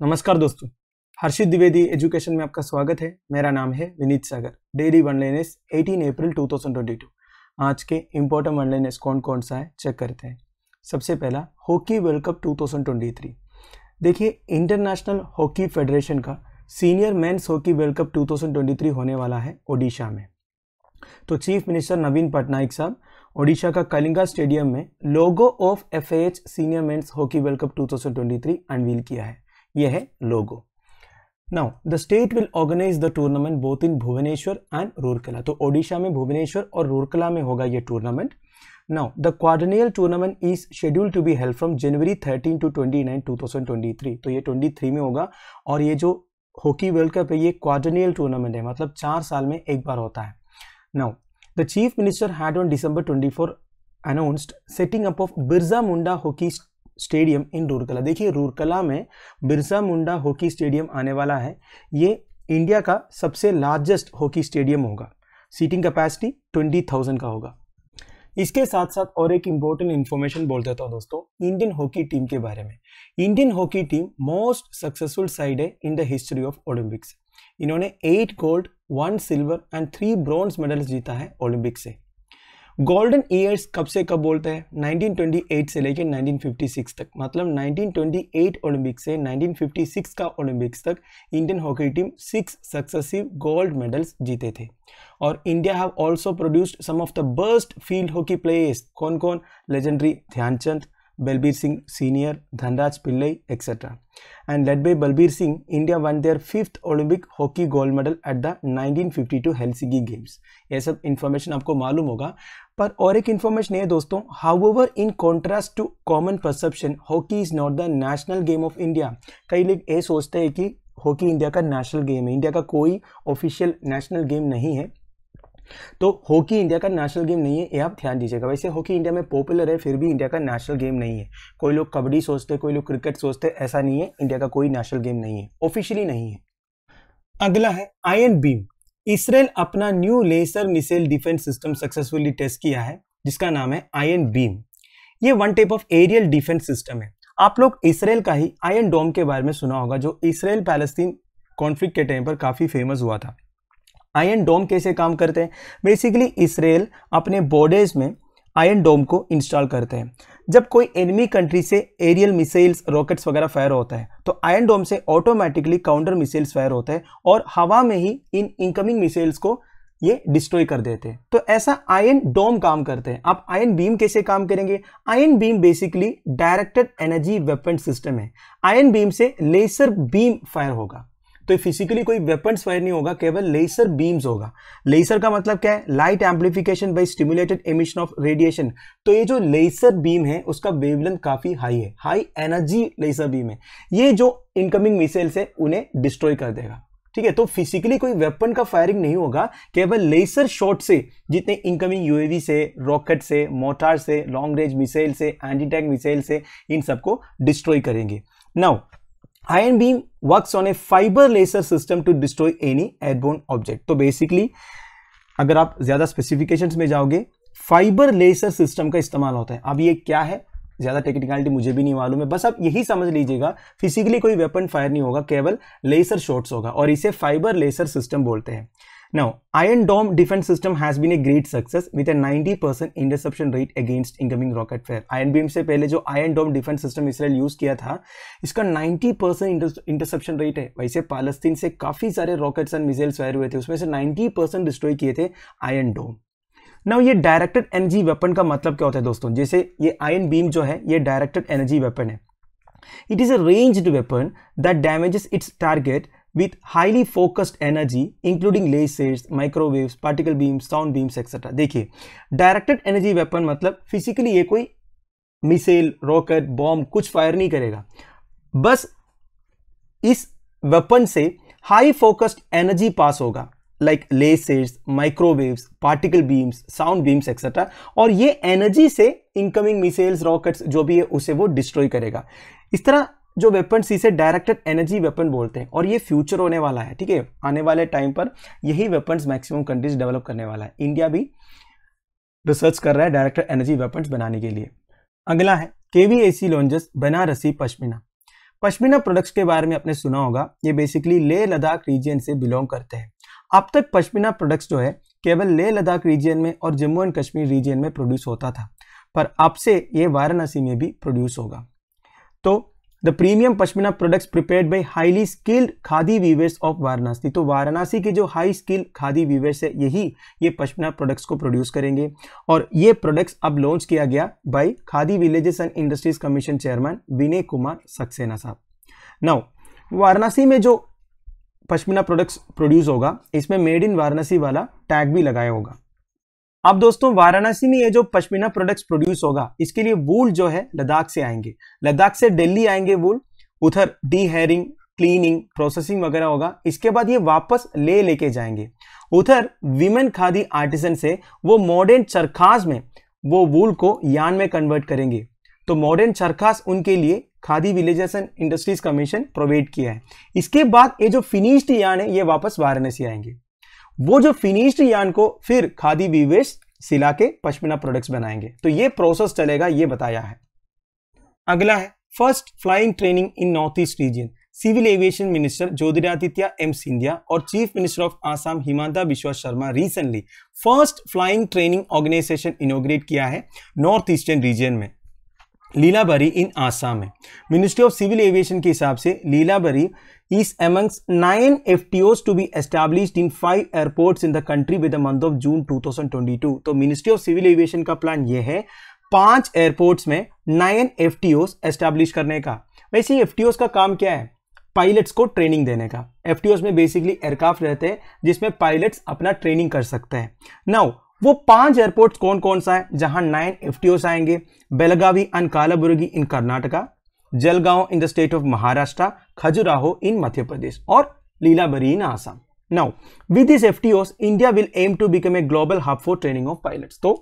नमस्कार दोस्तों, हर्षित द्विवेदी एजुकेशन में आपका स्वागत है। मेरा नाम है Vineet Sagar daily one liners 18 अप्रैल 2022 आज के इम्पोर्टेंट वन लाइनेस कौन कौन सा है चेक करते हैं। सबसे पहला, हॉकी वर्ल्ड कप 2023 देखिए, इंटरनेशनल हॉकी फेडरेशन का senior men's hockey world cup 2023 होने वाला है ओडिशा में। तो चीफ मिनिस्टर नवीन पटनायक साहब, ओडिशा का कलिंगा स्टेडियम में logo of F senior men's hockey world cup 2023 unveil किया है। यह है logo. Now the state will organise the tournament both in Bhubaneswar and Rourkela तो ओडिशा में भुवनेश्वर और रूरकला में होगा यह tournament now the quadrennial tournament is schedule to be held from January 13 to 29 2023 तो ये 23 में होगा और ये जो हॉकी वर्ल्ड कप है, ये क्वार्टरनियल टूर्नामेंट है मतलब चार साल में एक बार होता है। Now the chief minister had on December 24 announced setting up of Birsa Munda hockey stadium in Rourkela. देखिए, रूरकला में बिरसा मुंडा हॉकी स्टेडियम आने वाला है। ये इंडिया का सबसे लार्जेस्ट हॉकी स्टेडियम होगा। सीटिंग कैपेसिटी ट्वेंटी थाउज़ेंड का होगा। इसके साथ साथ और एक इम्पोर्टेंट इन्फॉर्मेशन बोल देता हूँ दोस्तों इंडियन हॉकी टीम के बारे में। Indian hockey team most successful side है in the history of Olympics इन्होंने eight gold one silver and three bronze medals जीता है ओलंपिक से। गोल्डन ईयर्स कब से कब बोलते हैं? 1928 से लेकर 1956 तक। मतलब 1928 ओलंपिक से 1956 का ओलंपिक्स तक Indian hockey team six successive gold medals जीते थे। और India have also produced some of the best field hockey players कौन कौन legendary Dhyan Chand Balbir Singh senior Dhanraj Pillay etcetera and led by Balbir Singh, India won their fifth Olympic hockey gold medal at the 1952 Helsinki Games. ये सब information आपको मालूम होगा। पर और एक इन्फॉर्मेशन है दोस्तों however in contrast to common perception hockey is not the national game of India कई लोग ये सोचते हैं कि हॉकी इंडिया का नेशनल गेम है इंडिया का कोई ऑफिशियल नेशनल गेम नहीं है। तो हॉकी इंडिया का नेशनल गेम नहीं है, ये आप ध्यान दीजिएगा। वैसे हॉकी इंडिया में पॉपुलर है, फिर भी इंडिया का नेशनल गेम नहीं है। कोई लोग कबड्डी सोचते कोई लोग क्रिकेट सोचते ऐसा नहीं है इंडिया का कोई नेशनल गेम नहीं है ऑफिशियली नहीं है। अगला है आयन बीम इसराइल अपना new laser missile defence system successfully test किया है, जिसका नाम है आयन बीम ये one type of aerial defence system है। आप लोग इसराइल का ही आयन डोम के बारे में सुना होगा, जो इसराइल पैलेस्तीन कॉन्फ्लिक्ट के टाइम पर काफ़ी फ़ेमस हुआ था। आयन डोम कैसे काम करते हैं? बेसिकली इसराइल अपने बॉर्डर्स में आयन डोम को इंस्टॉल करते हैं। जब कोई एनिमी कंट्री से एरियल मिसाइल्स रॉकेट्स वगैरह फायर होता है तो आयन डोम से ऑटोमेटिकली काउंटर मिसाइल्स फायर होते हैं और हवा में ही इन इनकमिंग मिसाइल्स को ये डिस्ट्रॉय कर देते हैं। तो ऐसा आयन डोम काम करते हैं। आप आयन बीम कैसे काम करेंगे? Iron Beam basically directed energy weapon system है। आयन बीम से लेसर बीम फायर होगा। तो फिजिकली कोई वेपन्स फायर नहीं होगा, केवल लेसर बीम्स होगा। लेसर का मतलब क्या है? Light amplification by stimulated emission of radiation तो ये जो लेसर बीम है, उसका वेवलेंथ काफ़ी हाई है। हाई एनर्जी लेसर बीम है। ये जो इनकमिंग मिसाइल्स है, उन्हें डिस्ट्रॉय कर देगा। ठीक है? तो फिजिकली कोई वेपन का फायरिंग नहीं होगा, केवल लेसर शॉट से, जितने इनकमिंग यूएवी से रॉकेट से मोटार से लॉन्ग रेंज मिसाइल से एंटी टैंक मिसाइल से, इन सबको डिस्ट्रॉय करेंगे। Now iron beam works on a fiber laser system to destroy any airborne object. तो बेसिकली अगर आप ज़्यादा स्पेसिफिकेशन में जाओगे फाइबर लेसर सिस्टम का इस्तेमाल होता है। अब ये क्या है? ज़्यादा टेक्निकलिटी मुझे भी नहीं मालूम है। बस आप यही समझ लीजिएगा फिजिकली कोई वेपन फायर नहीं होगा, केवल लेसर शॉट्स होगा और इसे फाइबर लेसर सिस्टम बोलते हैं। Now, Iron Dome defense system has been a great success with a 90% interception rate against incoming rocket fire. Iron Beam से पहले जो Iron Dome defense system Israel use किया था इसका 90% इंटरसेप्शन रेट है। वैसे पालस्तीन से काफ़ी सारे रॉकेट्स एंड मिसाइल्स फायर हुए थे उसमें से 90% डिस्ट्रॉय किए थे आयन डोम नाउ ये डायरेक्टेड एनर्जी वेपन का मतलब क्या होता है दोस्तों? जैसे ये आयन बीम जो है ये डायरेक्टेड एनर्जी वेपन है। It is a ranged weapon that damages its target with highly focused energy including lasers, microwaves, particle beams, sound beams etc. देखिए डायरेक्टेड एनर्जी वेपन मतलब फिजिकली ये कोई मिसाइल रॉकेट बॉम्ब कुछ fire नहीं करेगा। बस इस वेपन से हाई फोकस्ड एनर्जी पास होगा like lasers microwaves particle beams sound beams etcetera और ये एनर्जी से इनकमिंग मिसाइल्स रॉकेट्स जो भी है उसे वो डिस्ट्रॉय करेगा। इस तरह जो वेपन सी से डायरेक्टेड एनर्जी वेपन बोलते हैं, और ये फ्यूचर होने वाला है, ठीक है? आने वाले टाइम पर यही वेपन्स मैक्सिमम कंट्रीज़ डेवलप करने वाला है। इंडिया भी रिसर्च कर रहा है डायरेक्टेड एनर्जी वेपन्स बनाने के लिए। अगला है KVIC launches Banarasi pashmina pashmina products के बारे में आपने सुना होगा, ये बेसिकली लेह लद्दाख रीजन से बिलोंग करते हैं। अब तक पश्मीना प्रोडक्ट्स जो है, केवल लेह लद्दाख रीजन में और जम्मू एंड कश्मीर रीजन में प्रोड्यूस होता था, पर अब से ये वाराणसी में भी प्रोड्यूस होगा। तो the premium pashmina products prepared by highly skilled khadi weavers of Varanasi तो वाराणसी के जो हाई स्किल खादी वीवर्स है, यही ये पश्मीना प्रोडक्ट्स को प्रोड्यूस करेंगे। और ये प्रोडक्ट्स अब लॉन्च किया गया by Khadi Villages and Industries Commission chairman Vinay Kumar Saxena साहब। नाउ वाराणसी में जो पश्मीना प्रोडक्ट्स प्रोड्यूस होगा, इसमें मेड इन वाराणसी वाला टैग भी लगाया होगा। अब दोस्तों, वाराणसी में ये जो पश्मीना प्रोडक्ट्स प्रोड्यूस होगा, इसके लिए वूल जो है, लद्दाख से आएँगे। लद्दाख से दिल्ली आएँगे वूल उधर डी हेयरिंग क्लीनिंग प्रोसेसिंग वगैरह होगा। इसके बाद ये वापस ले लेके जाएँगे। उधर विमेन खादी आर्टिसन से वो मॉडर्न चरखास में वो वूल को यान में कन्वर्ट करेंगे। तो मॉडर्न चरखास उनके लिए Khadi Villages and Industries Commission provide किया है। इसके बाद ये जो फिनिश्ड यान है, ये वापस वाराणसी आएँगे। वो जो फिनिश्ड यान को फिर खादी वीवेश सिला के पश्मीना प्रोडक्ट्स बनाएँगे। तो ये प्रोसेस चलेगा, ये बताया है। अगला है first flying training in north east region civil aviation minister Jyotiraditya M Scindia और chief minister of Assam Himanta Biswa Sarma recently first flying training organisation inaugurate किया है नॉर्थ ईस्टर्न रीजन में। लीलाबरी इन आसाम में। मिनिस्ट्री ऑफ़ सिविल एविएशन के हिसाब से Lilabari is amongst nine FTOs to be established in five airports in the country by the month of June 2022. तो ministry of civil aviation का plan ये है, पाँच एयरपोर्ट्स में नाइन एफ़ एस्टैब्लिश करने का। वैसे एफ़ का काम क्या है? पायलट्स को ट्रेनिंग देने का। एफ़ में बेसिकली एयरक्राफ्ट रहते हैं, जिसमें पायलट्स अपना ट्रेनिंग कर सकते हैं। नाउ वो पाँच एयरपोर्ट कौन कौन सा है, जहाँ नाइन एफ़ आएँगे? Belagavi and Kalaburagi in Karnataka, Jalgaon in the state of Maharashtra, Khajuraho in Madhya Pradesh और Lilabari in Assam. Now with this FTOs India will aim to become a global hub for training of pilots तो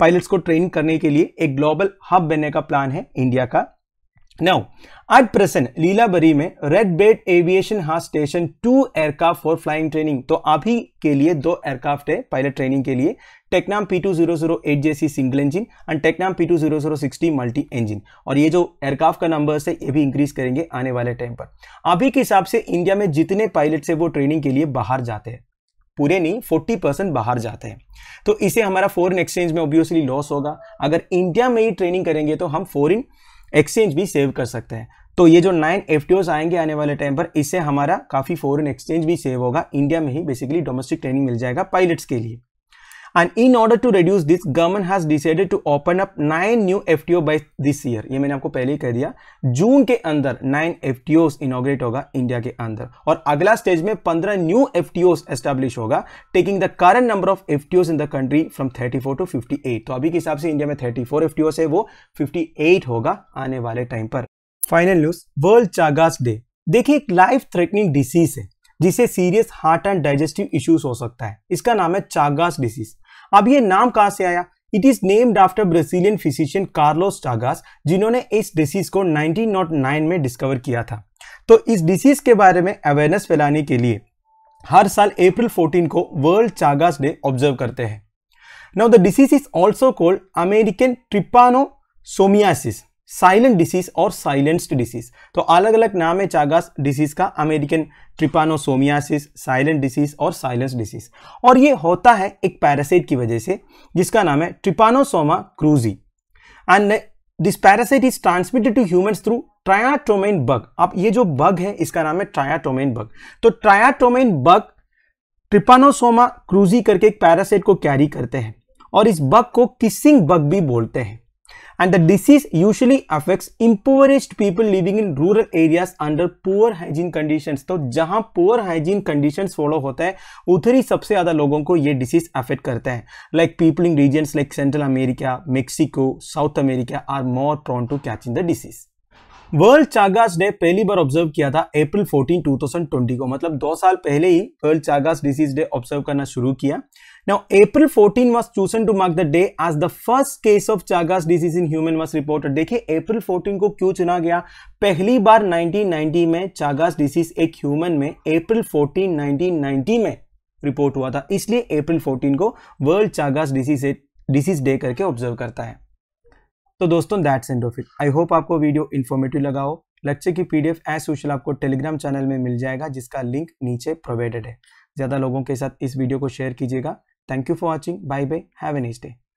pilots को train करने के लिए एक global hub बनने का plan है इंडिया का। Now, at present, लीलाबरी में रेड बेड एविएशन हाँ station two aircraft for flying training तो अभी के लिए दो एयरक्राफ्ट है पायलट ट्रेनिंग के लिए। Zero eight JC P two zero zero sixty multi engine और ये जो एयरक्राफ्ट का नंबर है ये भी इंक्रीज करेंगे आने वाले टाइम पर। अभी के हिसाब से इंडिया में जितने पायलट है वो ट्रेनिंग के लिए बाहर जाते हैं। पूरे नहीं 40 परसेंट बाहर जाते हैं। तो इसे हमारा फॉरेन एक्सचेंज में ऑब्वियसली लॉस होगा। अगर इंडिया में ही ट्रेनिंग करेंगे तो हम फॉरेन एक्सचेंज भी सेव कर सकते हैं। तो ये जो नाइन एफ़ आएँगे आने वाले टाइम पर, इससे हमारा काफ़ी फॉरेन एक्सचेंज भी सेव होगा। इंडिया में ही बेसिकली डोमेस्टिक ट्रेनिंग मिल जाएगा पायलट्स के लिए। And in order to reduce this, government has decided to open up nine new FTO by this year. ये मैंने आपको पहले ही कह दिया। जून के अंदर नाइन FTOs इनोग्रेट होगा इंडिया के अंदर। और अगला स्टेज में पंद्रह न्यू FTOs एस्टेब्लिश होगा taking the current number of FTOs in the country from 34 to 58 तो अभी के हिसाब से इंडिया में थर्टी फोर 34 FTOs है, वो 58 होगा आने वाले टाइम पर। Final news World Chagas Day देखिए, एक लाइफ थ्रेटनिंग डिसीज है, जिसे serious heart and digestive issues हो सकता है। इसका नाम है चागास डिसीज अब ये नाम कहाँ से आया? It is named after Brazilian physician Carlos Chagas जिन्होंने इस डिसीज को 1909 में डिस्कवर किया था। तो इस डिसीज के बारे में अवेयरनेस फैलाने के लिए हर साल अप्रैल 14 को वर्ल्ड चागास डे ऑब्ज़र्व करते हैं। Now the disease is also called American trypanosomiasis silent disease और साइलेंस्ड डिसीज तो अलग अलग नाम है चागास डिसीज का अमेरिकन ट्रिपानोसोमियासिस साइलेंट डिसीज और साइलेंस डिसीज और ये होता है एक पैरासाइट की वजह से, जिसका नाम है Trypanosoma cruzi and this parasite is transmitted to humans through triatomine bug अब ये जो बग है, इसका नाम है ट्रायाटोमेन बग तो ट्रायाटोमेन बग ट्रिपानोसोमा क्रूजी करके एक पैरासाइट को कैरी करते हैं। और इस बग को किसिंग बग भी बोलते हैं। And the disease usually affects impoverished people living in rural areas under poor hygiene conditions तो जहाँ poor hygiene conditions follow होता है उधर ही सबसे ज़्यादा लोगों को ये disease affect करता है like people in regions like Central America, Mexico, South America are more prone to catching the disease. World Chagas Day पहली बार ऑब्ज़र्व किया था अप्रैल 14 2020 को मतलब दो साल पहले ही World Chagas disease day observe करना शुरू किया Now, April 14 was chosen to mark the day as the first case of Chagas disease in human was reported. देखिए April 14 को क्यों चुना गया? पहली बार 1990 में Chagas disease एक human में April 14 1990 में report हुआ था। इसलिए April 14 को World Chagas disease disease day करके ऑब्ज़र्व करता है। तो दोस्तों that's end of it I hope आपको वीडियो इन्फॉर्मेटिव लगा हो। लेक्चर की पीडीएफ एज सोशल आपको टेलीग्राम चैनल में मिल जाएगा जिसका लिंक नीचे प्रोवाइडेड है। ज़्यादा लोगों के साथ इस वीडियो को शेयर कीजिएगा। Thank you for watching. Bye bye. Have a nice day.